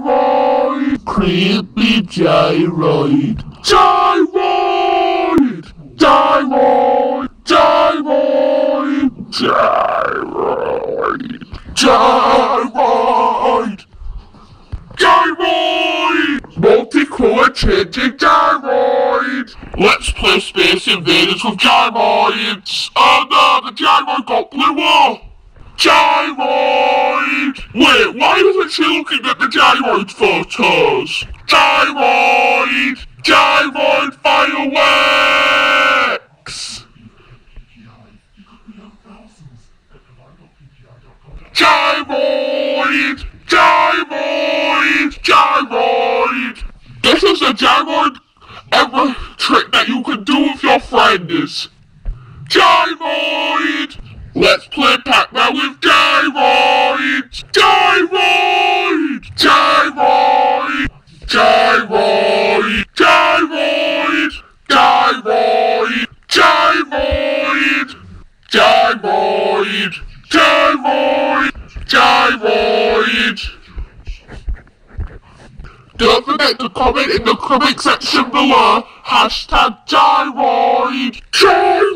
Gyroid! Creepy gyroid! Gyroid! Gyroid! Gyroid! Gyroid! Gyroid! Gyroid! Multicore changing gyroid! Let's play Space Invaders with gyroids! Oh no, the gyroid got blew up! Gyroid! Wait, why she looking at the gyroid photos? Gyroid! Gyroid fireworks! Gyroid! Gyroid! Gyroid! This is a gyroid ever trick that you can do with your friends. Gyroid! Let's play Pac-Man with gyroids! Gyroid! Gyroid! Gyroid! Gyroid! Gyroid! Gyroid! Gyroid! Gyroid! Gyroid! Don't forget to comment in the comment section below. Hashtag gyroid. Gyroid!